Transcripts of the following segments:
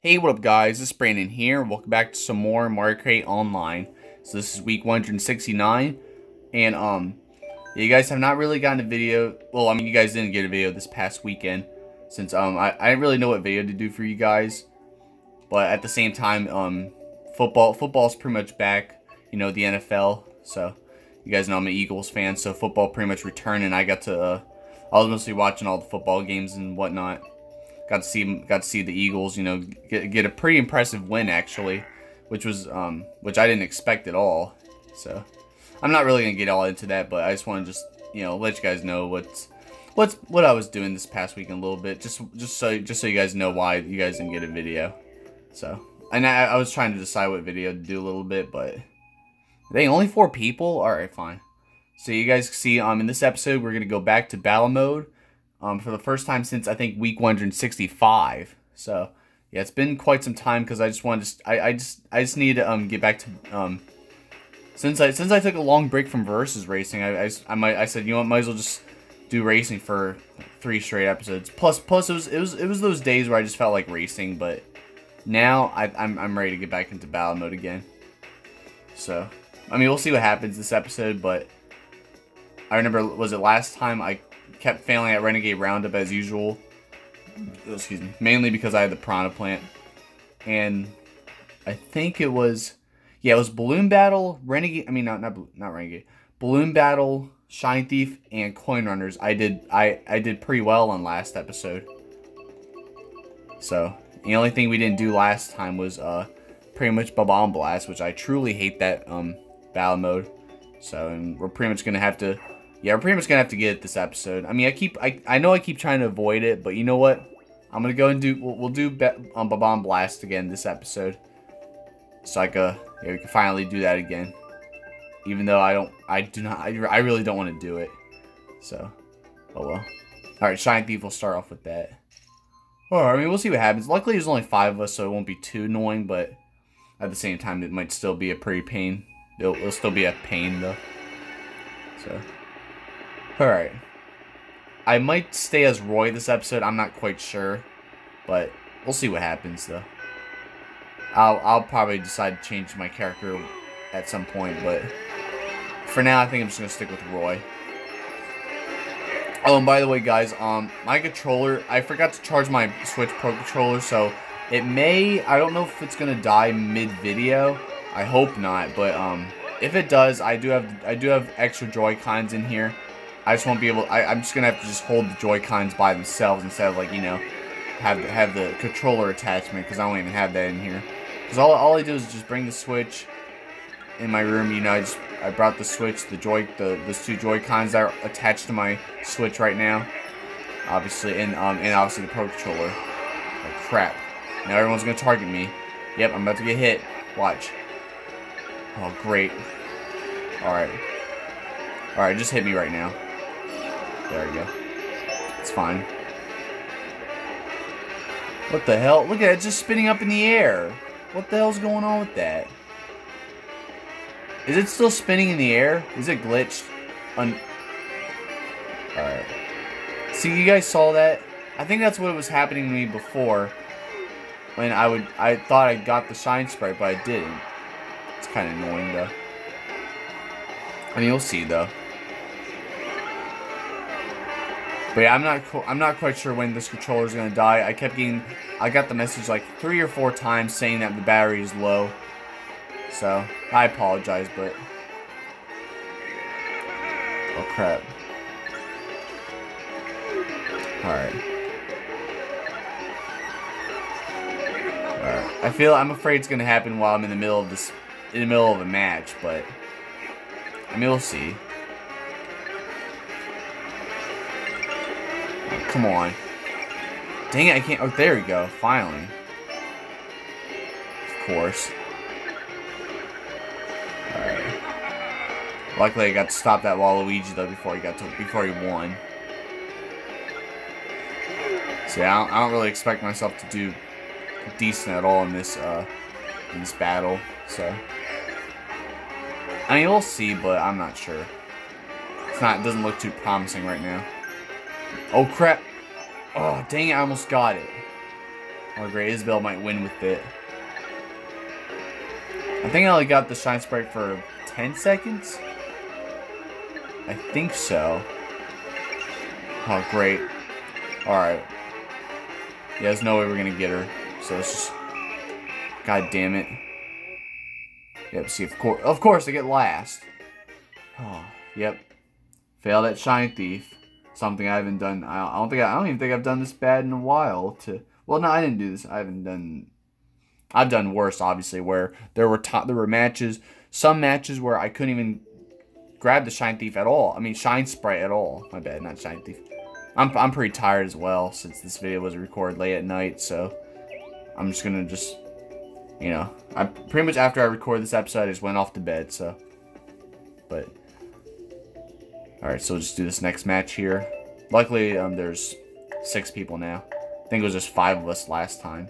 Hey, what up guys, it's Brandin here, welcome back to some more Mario Kart Online. So this is week 169, and um, you guys have not really gotten a video, well, I mean, you guys didn't get a video this past weekend, since um, I, I didn't really know what video to do for you guys, but at the same time, um, football, football's pretty much back, you know, the NFL, so you guys know I'm an Eagles fan, so football pretty much returned, and I got to, uh, I was mostly watching all the football games and whatnot got to see got to see the Eagles, you know, get, get a pretty impressive win actually, which was um which I didn't expect at all. So I'm not really gonna get all into that, but I just want to just you know let you guys know what's what's what I was doing this past weekend a little bit, just just so just so you guys know why you guys didn't get a video. So and I, I was trying to decide what video to do a little bit, but they only four people. All right, fine. So you guys see um in this episode we're gonna go back to battle mode um, for the first time since I think week 165. So yeah, it's been quite some time because I just wanted to. I, I just I just need to um get back to um since I since I took a long break from versus racing. I I, I might I said you know what might as well just do racing for three straight episodes. Plus plus it was it was it was those days where I just felt like racing, but now I, I'm I'm ready to get back into battle mode again. So I mean we'll see what happens this episode, but I remember was it last time I kept failing at Renegade Roundup as usual. Oh, excuse me. Mainly because I had the Piranha Plant. And I think it was... Yeah, it was Balloon Battle, Renegade... I mean, not, not, not Renegade. Balloon Battle, Shine Thief, and Coin Runners. I did I, I did pretty well on last episode. So, the only thing we didn't do last time was uh, pretty much Bob-omb Blast, which I truly hate that um, battle mode. So, and we're pretty much to have to yeah, we're pretty much gonna have to get it this episode. I mean, I keep, I, I know I keep trying to avoid it, but you know what? I'm gonna go and do, we'll, we'll do um, Bob-omb Blast again this episode. So like, uh, yeah, we can finally do that again. Even though I don't, I do not, I, I really don't want to do it. So, oh well. Alright, Shine Thief will start off with that. Alright, I mean, we'll see what happens. Luckily, there's only five of us, so it won't be too annoying, but at the same time, it might still be a pretty pain. It'll, it'll still be a pain, though. So... Alright. I might stay as Roy this episode. I'm not quite sure. But we'll see what happens, though. I'll, I'll probably decide to change my character at some point, but for now, I think I'm just to stick with Roy. Oh, and by the way, guys, um, my controller, I forgot to charge my Switch Pro controller, so it may, I don't know if it's to die mid-video. I hope not, but, um, if it does, I do have, I do have extra Joy-Cons in here. I just won't be able. I, I'm just gonna have to just hold the Joy Cons by themselves instead of like you know, have have the controller attachment because I don't even have that in here. Because all all I do is just bring the Switch in my room. You know, I just I brought the Switch, the Joy, the those two Joy Cons are attached to my Switch right now, obviously, and um and obviously the Pro Controller. Oh crap! Now everyone's gonna target me. Yep, I'm about to get hit. Watch. Oh great. All right. All right, just hit me right now. There we go. It's fine. What the hell? Look at it, just spinning up in the air. What the hell's going on with that? Is it still spinning in the air? Is it glitched? Un Alright. See, you guys saw that? I think that's what was happening to me before. When I would, I thought I got the shine sprite, but I didn't. It's kind of annoying, though. I mean, you'll see, though. But yeah, I'm not I'm not quite sure when this controller is gonna die. I kept getting I got the message like three or four times saying that the battery is low. So I apologize, but oh crap. All right. All right. I feel I'm afraid it's gonna happen while I'm in the middle of this in the middle of a match, but I mean we'll see. Come on. Dang it, I can't. Oh, there we go. Finally. Of course. Luckily, I got to stop that Waluigi, though, before he got to, before he won. See, I don't, I don't really expect myself to do decent at all in this, uh, in this battle, so. I mean, we'll see, but I'm not sure. It's not, it doesn't look too promising right now. Oh, crap. Oh, dang it, I almost got it. Oh, great. Isabelle might win with it. I think I only got the Shine Sprite for 10 seconds? I think so. Oh, great. Alright. Yeah, there's no way we're gonna get her. So let's just... God damn it. Yep, see, of course, of course, I get last. Oh, yep. Failed at Shine Thief. Something I haven't done. I don't think I, don't even think I've done this bad in a while. To well, no, I didn't do this. I haven't done. I've done worse, obviously, where there were top, there were matches, some matches where I couldn't even grab the Shine Thief at all. I mean, Shine Sprite at all. My bad, not Shine Thief. I'm, I'm pretty tired as well since this video was recorded late at night, so I'm just gonna just, you know, I pretty much after I record this episode, I just went off to bed, so, but, alright, so just do this next match here. Luckily, um, there's six people now. I think it was just five of us last time.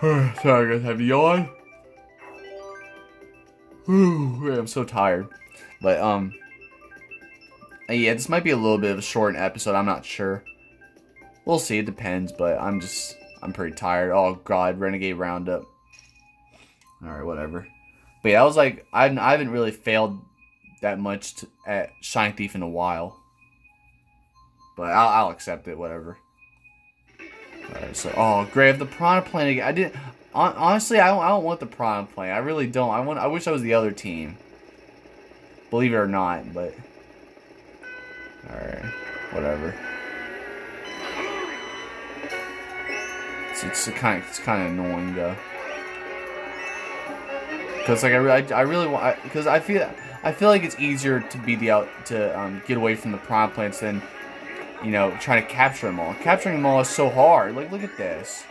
Sorry guys, have you on? I'm so tired. But, um, yeah, this might be a little bit of a short episode. I'm not sure. We'll see. It depends, but I'm just, I'm pretty tired. Oh, God. Renegade Roundup. Alright, whatever. But yeah, I was like, I haven't really failed that much to, at Shine Thief in a while. But I'll, I'll accept it, whatever. Alright, so, oh, Grave, the Piranha Plant again. I didn't, honestly, I don't, I don't want the Piranha Plant. I really don't. I want, I wish I was the other team. Believe it or not, but... Alright, whatever. It's, it's kind of, it's kind of annoying though. Cause like I, I, I really want, because I, I, feel, I feel like it's easier to be the out to um, get away from the piranha plants than, you know, trying to capture them all. Capturing them all is so hard. Like, look at this.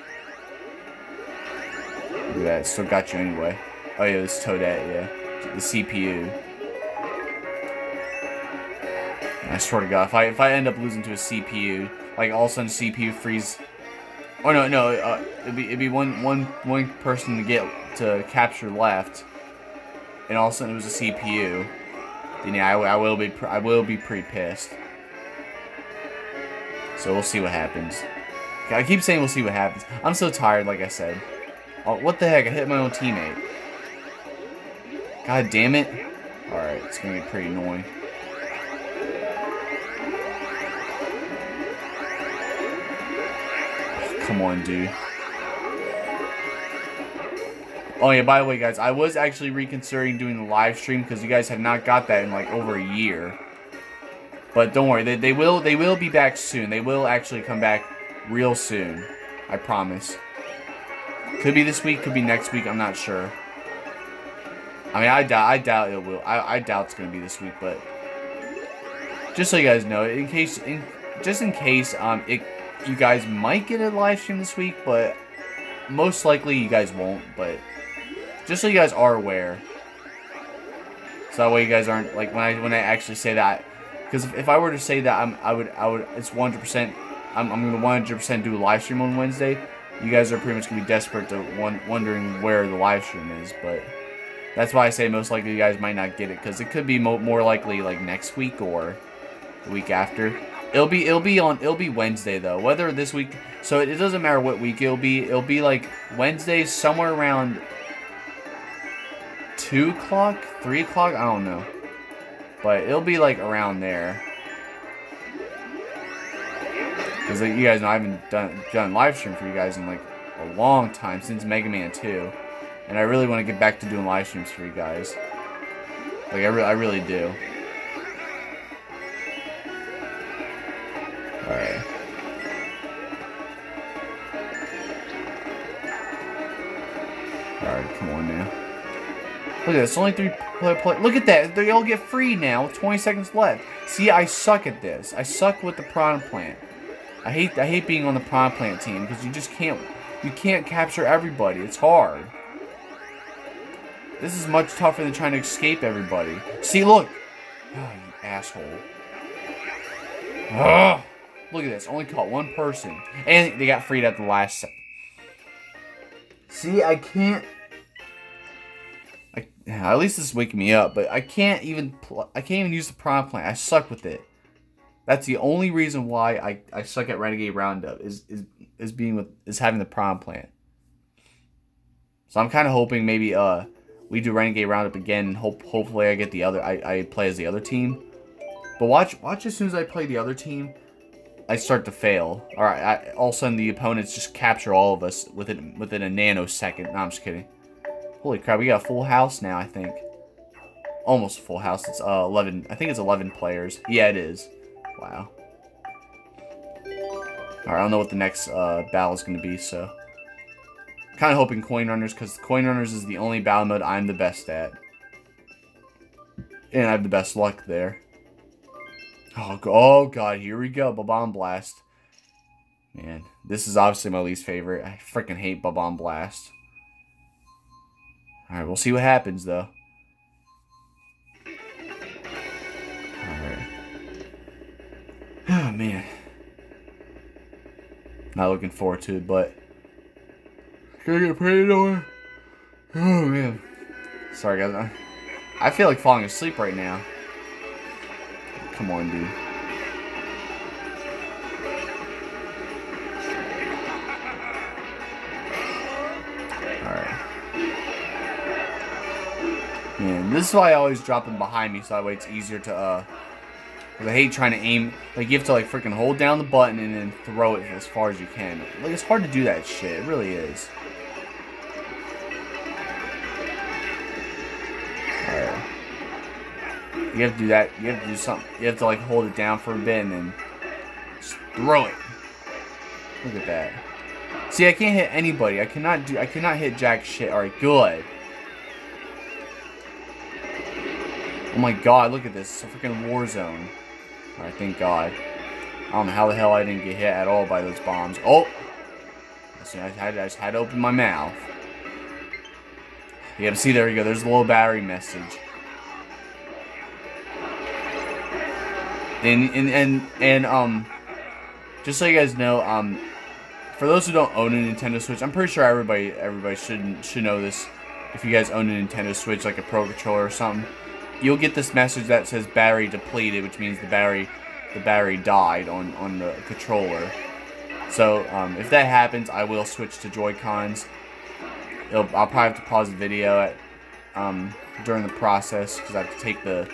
Look at that. Still got you anyway. Oh yeah, this Toadette. Yeah, the CPU. I swear to God, if I if I end up losing to a CPU, like all of a sudden CPU freeze. Oh no, no, uh, it'd be it'd be one one one person to get to capture left, and all of a sudden it was a CPU. Then yeah, I, I will be I will be pretty pissed. So we'll see what happens. I keep saying we'll see what happens. I'm so tired, like I said. Oh, what the heck? I hit my own teammate. God damn it. Alright, it's gonna be pretty annoying. Come on, dude. Oh yeah, by the way, guys, I was actually reconsidering doing the live stream because you guys have not got that in like over a year. But don't worry, they, they will they will be back soon. They will actually come back real soon. I promise. Could be this week, could be next week. I'm not sure. I mean, I doubt I doubt it will. I, I doubt it's gonna be this week, but just so you guys know, in case, in, just in case, um, it you guys might get a live stream this week, but most likely you guys won't. But just so you guys are aware, so that way you guys aren't like when I when I actually say that, because if, if I were to say that, I'm I would I would it's 100. percent I'm I'm gonna 100 percent do a live stream on Wednesday. You guys are pretty much gonna be desperate to one, wondering where the live stream is, but that's why I say most likely you guys might not get it because it could be mo more likely like next week or the week after. It'll be it'll be on it'll be Wednesday though. Whether this week so it, it doesn't matter what week it'll be. It'll be like Wednesday somewhere around two o'clock, three o'clock. I don't know, but it'll be like around there. Because like, you guys know I haven't done done live stream for you guys in like a long time since Mega Man 2, and I really want to get back to doing live streams for you guys. Like I, re I really do. Look at this, only three play, play. Look at that, they all get free now with 20 seconds left. See, I suck at this. I suck with the Piranha Plant. I hate I hate being on the Piranha Plant team because you just can't you can't capture everybody. It's hard. This is much tougher than trying to escape everybody. See, look. Oh, you asshole. Ugh. Look at this. Only caught one person. And they got freed at the last second. See, I can't... At least this is waking me up, but I can't even I can't even use the Piranha Plant. I suck with it. That's the only reason why I, I suck at Renegade Roundup is, is is being with is having the prom plant. So I'm kind of hoping maybe uh we do Renegade Roundup again. And hope hopefully I get the other I, I play as the other team. But watch watch as soon as I play the other team, I start to fail. All right, all of a sudden the opponents just capture all of us within within a nanosecond. No, I'm just kidding. Holy crap, we got a full house now. I think almost a full house. It's uh 11. I think it's 11 players. Yeah, it is. Wow. Alright, I don't know what the next uh, battle is going to be, so... Kind of hoping Coin Runners, because Coin Runners is the only battle mode I'm the best at. And I have the best luck there. Oh, oh god, here we go. Bob-omb Blast. Man, this is obviously my least favorite. I freaking hate Bob-omb Blast. Alright, we'll see what happens, though. Alright. Oh, man. Not looking forward to it, but can I get paid on? Oh man. Sorry guys. I feel like falling asleep right now. Come on, dude. Man, this is why I always drop them behind me so that way it's easier to uh I hate trying to aim. Like, you have to, like, freaking hold down the button and then throw it as far as you can. Like, it's hard to do that shit. It really is. You have to do that. You have to do something. You have to, like, hold it down for a bit and then just throw it. Look at that. See, I can't hit anybody. I cannot do. I cannot hit jack shit. Alright, good. Oh my god, look at this. It's a freaking war zone. Alright, thank God. I don't know how the hell I didn't get hit at all by those bombs. Oh! I, had, I just had to open my mouth. Yeah, see, there you go. There's a little battery message. And, and, and, and, um, just so you guys know, um, for those who don't own a Nintendo Switch, I'm pretty sure everybody, everybody should, should know this. If you guys own a Nintendo Switch, like a Pro Controller or something you'll get this message that says battery depleted, which means the battery the battery died on, on the controller. So um, if that happens, I will switch to Joy-Cons. I'll probably have to pause the video at, um, during the process because I have to take the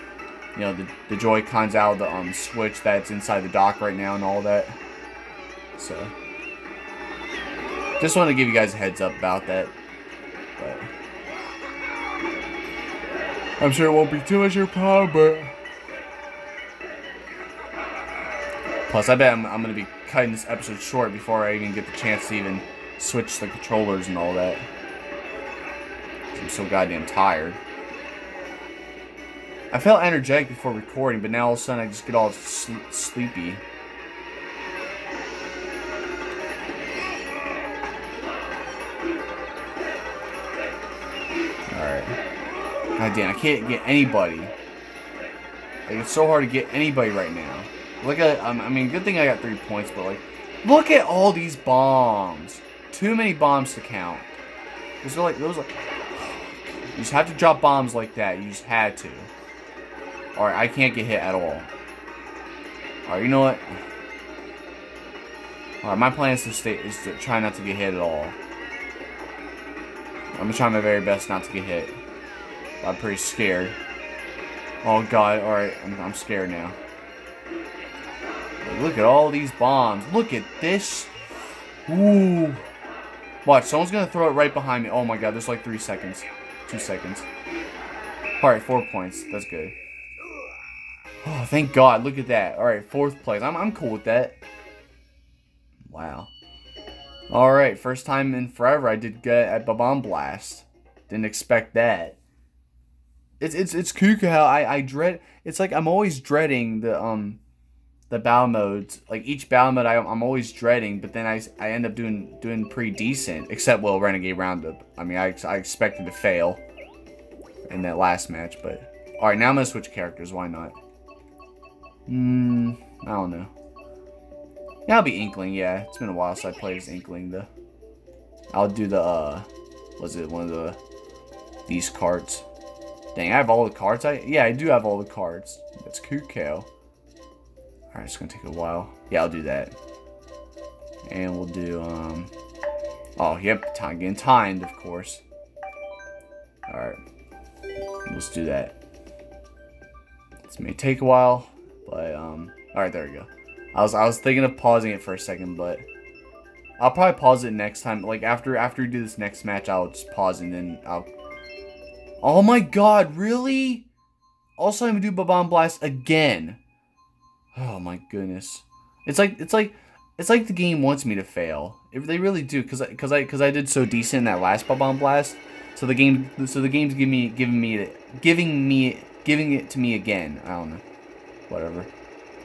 you know the, the Joy-Cons out of the um, Switch that's inside the dock right now and all that. So just want to give you guys a heads up about that. But I'm sure it won't be too much of your problem, but... Plus, I bet I'm, I'm going to be cutting this episode short before I even get the chance to even switch the controllers and all that. I'm so goddamn tired. I felt energetic before recording, but now all of a sudden I just get all sleepy. God damn, I can't get anybody. Like, it's so hard to get anybody right now. Look at, um, I mean, good thing I got three points, but like, look at all these bombs. Too many bombs to count. Those are like, those like, you just have to drop bombs like that. You just had to. Alright, I can't get hit at all. Alright, you know what? Alright, my plan is to stay, is to try not to get hit at all. I'm gonna try my very best not to get hit. I'm pretty scared. Oh god, alright, I'm, I'm scared now. Look at all these bombs. Look at this. Ooh. Watch, someone's gonna throw it right behind me. Oh my god, there's like three seconds. Two seconds. Alright, four points. That's good. Oh, thank god. Look at that. Alright, fourth place. I'm, I'm cool with that. Wow. Alright, first time in forever I did good at Bob-omb Blast. Didn't expect that it's it's it's cuckoo how I I dread. It's like I'm always dreading the um the battle modes. Like each battle mode, I, I'm always dreading, but then I, I end up doing doing pretty decent. Except well, Renegade Roundup. I mean, I I expected to fail in that last match, but all right, now I'm gonna switch characters. Why not? Hmm, I don't know. Yeah, I'll be Inkling. Yeah, it's been a while since I played as Inkling. Though, I'll do the uh, was it one of the these cards? Dang, I have all the cards. I Yeah, I do have all the cards. That's Cuckoo. Alright, it's gonna take a while. Yeah, I'll do that. And we'll do, um... Oh, yep, time, getting timed, of course. Alright. Let's do that. This may take a while, but, um... Alright, there we go. I was, I was thinking of pausing it for a second, but... I'll probably pause it next time. Like, after after we do this next match, I'll just pause and then I'll... Oh my god, really? Also, I'm gonna do Bob-omb Blast again. Oh my goodness. It's like, it's like, it's like the game wants me to fail. If they really do, cause, I, cause I, cause I did so decent in that last Bob-omb Blast. So the game, so the game's giving me, giving me, giving me, giving it to me again. I don't know. Whatever.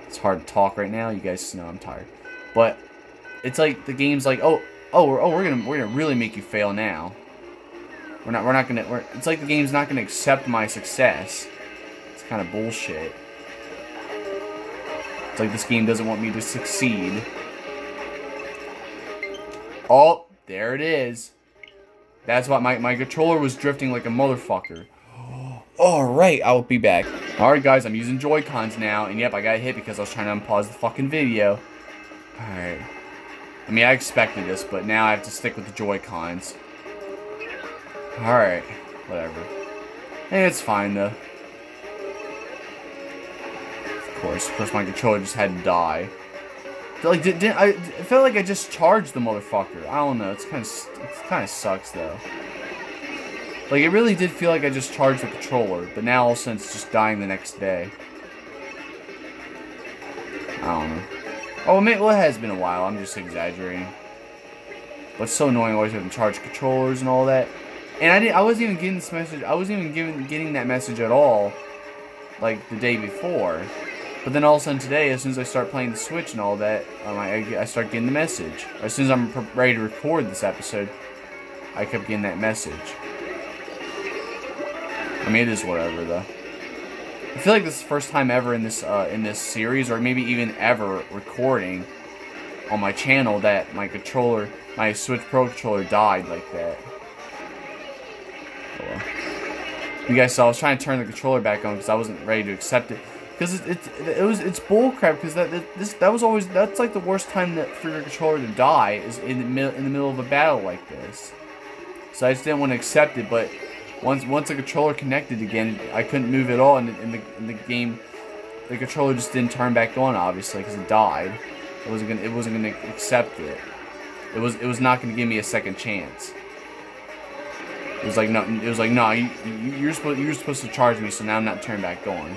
It's hard to talk right now. You guys know I'm tired. But it's like the game's like, oh, oh, oh, we're gonna, we're gonna really make you fail now. We're not, we're not gonna, we're, it's like the game's not gonna accept my success. It's kind of bullshit. It's like this game doesn't want me to succeed. Oh, there it is. That's why my, my controller was drifting like a motherfucker. Alright, I'll be back. Alright guys, I'm using Joy-Cons now, and yep, I got hit because I was trying to unpause the fucking video. Alright. I mean, I expected this, but now I have to stick with the Joy-Cons. Alright, whatever. Hey, it's fine, though. Of course, of course my controller just had to die. Like, did, did I, I felt like I just charged the motherfucker. I don't know, it's kind of, it kind of sucks, though. Like, it really did feel like I just charged the controller, but now all of a sudden it's just dying the next day. I don't know. Oh, well, it has been a while. I'm just exaggerating. But it's so annoying always having charged controllers and all that. And I didn't. I wasn't even getting this message. I wasn't even getting that message at all, like the day before. But then all of a sudden today, as soon as I start playing the Switch and all that, I, I start getting the message. As soon as I'm ready to record this episode, I kept getting that message. I mean, it is whatever though. I feel like this is the first time ever in this uh, in this series, or maybe even ever recording on my channel that my controller, my Switch Pro controller died like that. You guys saw I was trying to turn the controller back on because I wasn't ready to accept it. Because it, it, it, was it's bullcrap. Because that this that was always that's like the worst time that for your controller to die is in the middle in the middle of a battle like this. So I just didn't want to accept it, but once once the controller connected again, I couldn't move at all, and in the in the game, the controller just didn't turn back on, obviously, because it died. It wasn't gonna it wasn't gonna accept it. It was it was not gonna give me a second chance. It was like no, it was like no, you, you are supposed you're supposed to charge me, so now I'm not turning back on.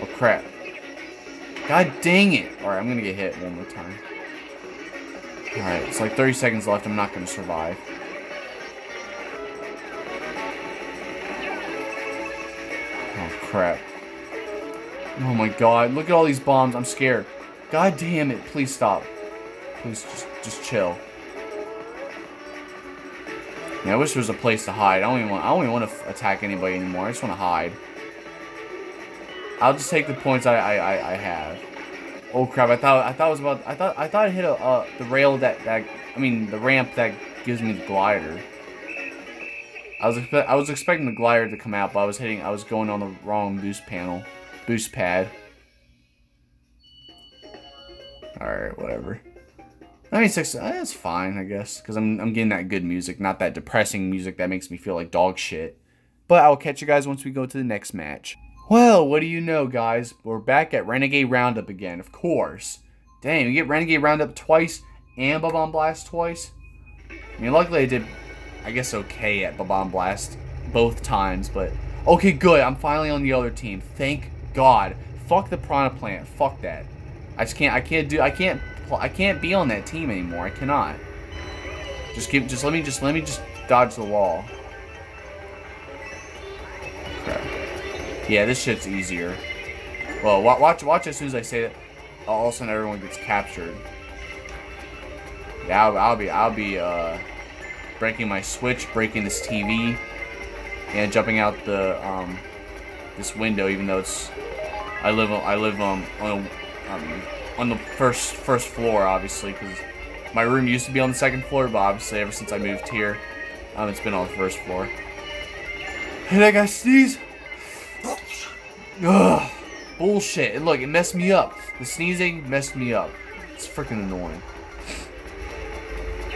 Oh crap! God dang it! All right, I'm gonna get hit one more time. All right, it's like 30 seconds left. I'm not gonna survive. Oh crap. Oh my god, look at all these bombs. I'm scared. God damn it, please stop. Please just, just chill. Yeah, I wish there was a place to hide. I don't even want, I don't even want to attack anybody anymore. I just want to hide. I'll just take the points I, I, I, have. Oh crap! I thought I thought it was about I thought I thought I hit a uh, the rail that that I mean the ramp that gives me the glider. I was I was expecting the glider to come out, but I was hitting I was going on the wrong boost panel, boost pad. All right, whatever. 96, eh, that's fine, I guess, because I'm I'm getting that good music, not that depressing music that makes me feel like dog shit. But I'll catch you guys once we go to the next match. Well, what do you know, guys? We're back at Renegade Roundup again, of course. Dang, we get Renegade Roundup twice and Bob-omb Blast twice. I mean, luckily I did I guess, okay at Bob-omb Blast both times, but... Okay, good. I'm finally on the other team. Thank God. Fuck the Piranha Plant. Fuck that. I just can't, I can't do, I can't, I can't be on that team anymore. I cannot. Just give, just let me, just let me just dodge the wall. Crap. Yeah, this shit's easier. Well, watch, watch as soon as I say it, all of a sudden everyone gets captured. Yeah, I'll, I'll be, I'll be, uh breaking my switch, breaking this TV, and jumping out the um, this window. Even though it's I live I live um, on a, um, on the first first floor, obviously, because my room used to be on the second floor, but obviously ever since I moved here, um, it's been on the first floor. Hey, that guy sneeze. Ugh, bullshit. And look, it messed me up. The sneezing messed me up. It's freaking annoying.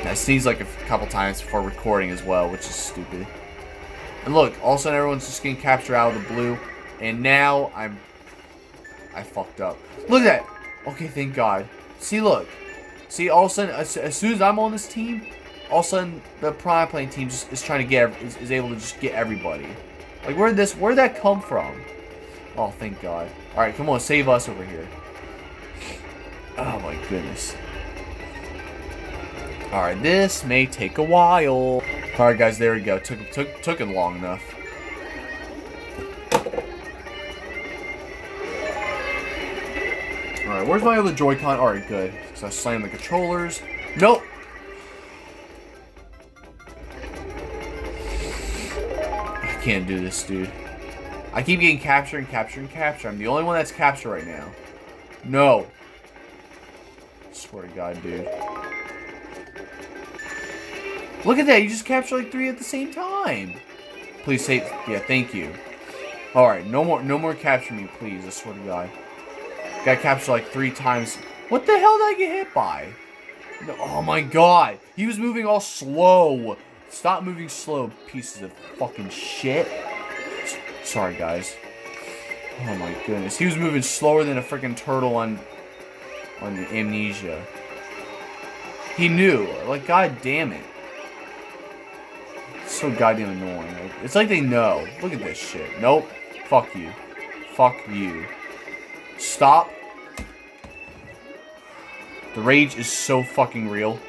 I sneezed like a couple times before recording as well, which is stupid. And look, all of a sudden everyone's just getting captured out of the blue. And now I'm... I fucked up. Look at that! Okay, thank God. See, look. See, all of a sudden, as, as soon as I'm on this team, all of a sudden the Prime Plant team just is trying to get, is, is able to just get everybody. Like, where did this, where did that come from? Oh, thank God. Alright, come on, save us over here. Oh my goodness. Alright, this may take a while. Alright guys, there we go. Took took took it long enough. Alright, where's my other Joy-Con? Alright, good. So I slammed the controllers. Nope. I can't do this, dude. I keep getting captured and captured and captured. I'm the only one that's captured right now. No. I Swear to God, dude. Look at that. You just captured like three at the same time. Please say, yeah, thank you. All right, no more, no more capture me, please. I swear to God. Got captured like three times. What the hell did I get hit by? No, oh my God. He was moving all slow. Stop moving slow, pieces of fucking shit. Sorry, guys. Oh my goodness. He was moving slower than a freaking turtle on on amnesia. He knew. Like, god damn it. So goddamn annoying. It's like they know. Look at this shit. Nope. Fuck you. Fuck you. Stop. The rage is so fucking real.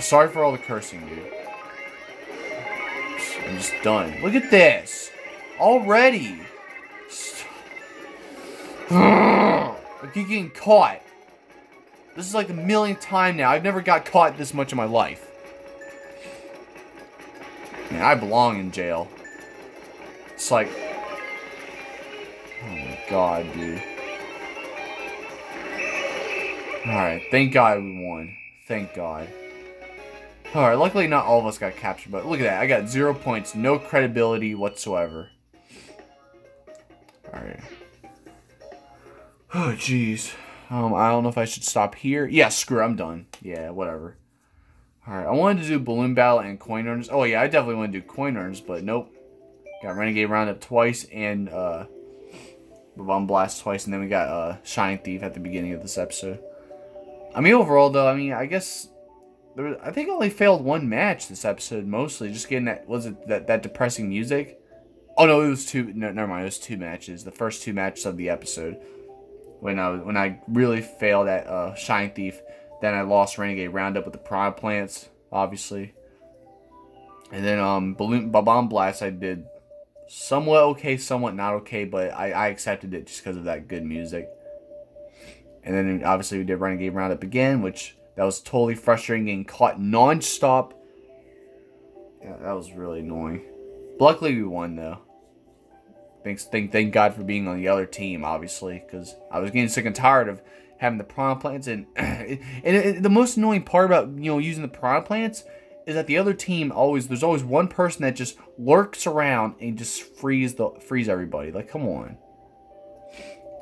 Sorry for all the cursing, dude. I'm just done. Look at this. Already. I keep getting caught. This is like the millionth time now. I've never got caught this much in my life. Man, I belong in jail. It's like... Oh my god, dude. Alright, thank god we won. Thank god. Alright, luckily not all of us got captured, but look at that. I got zero points, no credibility whatsoever. Alright. Oh, jeez. Um, I don't know if I should stop here. Yeah, screw I'm done. Yeah, whatever. Alright, I wanted to do Balloon Battle and Coin Runners. Oh, yeah, I definitely want to do Coin Runners, but nope. Got Renegade Roundup twice and, uh, Bomb Blast twice, and then we got, uh, Shining Thief at the beginning of this episode. I mean, overall, though, I mean, I guess... There was, I think I only failed one match this episode, mostly. Just getting that, was it that, that depressing music? Oh, no, it was two, no, never mind, it was two matches. The first two matches of the episode when I when I really failed at uh, Shine Thief. Then I lost Renegade Roundup with the Prime Plants, obviously. And then um, Balloon Bomb Blast I did somewhat okay, somewhat not okay, but I, I accepted it just because of that good music. And then obviously we did Renegade Roundup again, which that was totally frustrating, getting caught non-stop. Yeah, that was really annoying. But luckily we won though. Thanks, thank, thank God for being on the other team, obviously, because I was getting sick and tired of having the piranha plants. And, and, and the most annoying part about you know using the piranha plants is that the other team always there's always one person that just lurks around and just frees the frees everybody. Like, come on,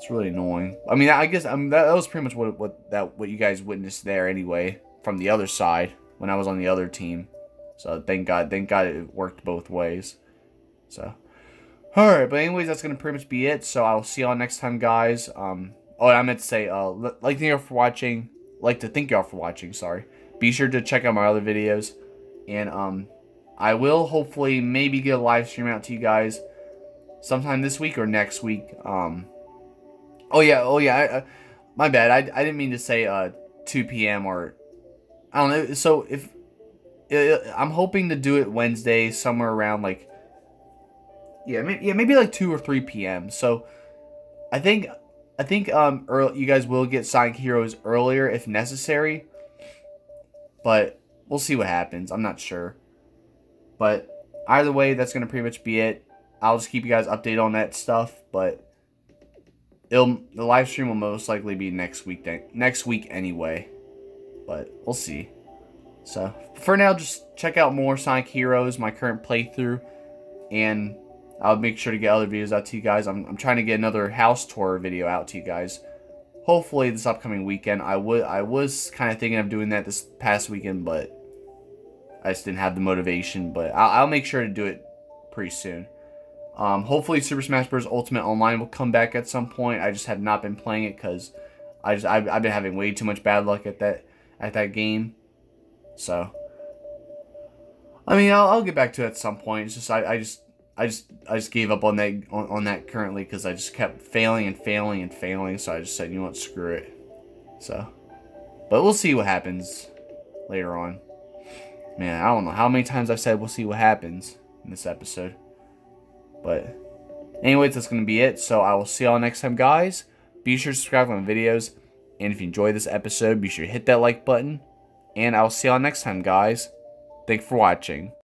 it's really annoying. I mean, I guess I mean, that, that was pretty much what what that what you guys witnessed there anyway from the other side when I was on the other team. So thank God, thank God it worked both ways. So. Alright, but anyways, that's to pretty much be it. So I'll see y'all next time, guys. Um, oh, I meant to say, uh, like thank y'all for watching. Like to thank y'all for watching, sorry. Be sure to check out my other videos. And, um, I will hopefully maybe get a live stream out to you guys sometime this week or next week. Um, oh, yeah, oh, yeah, I, uh, my bad. I, I didn't mean to say, uh, 2 p.m. or, I don't know. So if, uh, I'm hoping to do it Wednesday, somewhere around, like, yeah, maybe, yeah, maybe like 2 or 3 p.m. So I think I think um early, you guys will get Sonic Heroes earlier if necessary. But we'll see what happens. I'm not sure. But either way, that's going to pretty much be it. I'll just keep you guys updated on that stuff, but it'll the live stream will most likely be next week next week anyway. But we'll see. So, for now just check out more Sonic Heroes, my current playthrough and I'll make sure to get other videos out to you guys. I'm, I'm trying to get another house tour video out to you guys. Hopefully this upcoming weekend. I would I was kind of thinking of doing that this past weekend, but I just didn't have the motivation, but I'll, I'll make sure to do it pretty soon. Um, hopefully, Super Smash Bros. Ultimate Online will come back at some point. I just have not been playing it because I just I've, I've been having way too much bad luck at that at that game. So, I mean, I'll, I'll get back to it at some point. It's just I, I just I just I just gave up on that on, on that currently because I just kept failing and failing and failing. So I just said, you know what, screw it. So, but we'll see what happens later on. Man, I don't know how many times I've said we'll see what happens in this episode. But anyways, that's going to be it. So I will see y'all next time, guys. Be sure to subscribe on my videos. And if you enjoyed this episode, be sure to hit that like button. And I'll see y'all next time, guys. Thanks for watching.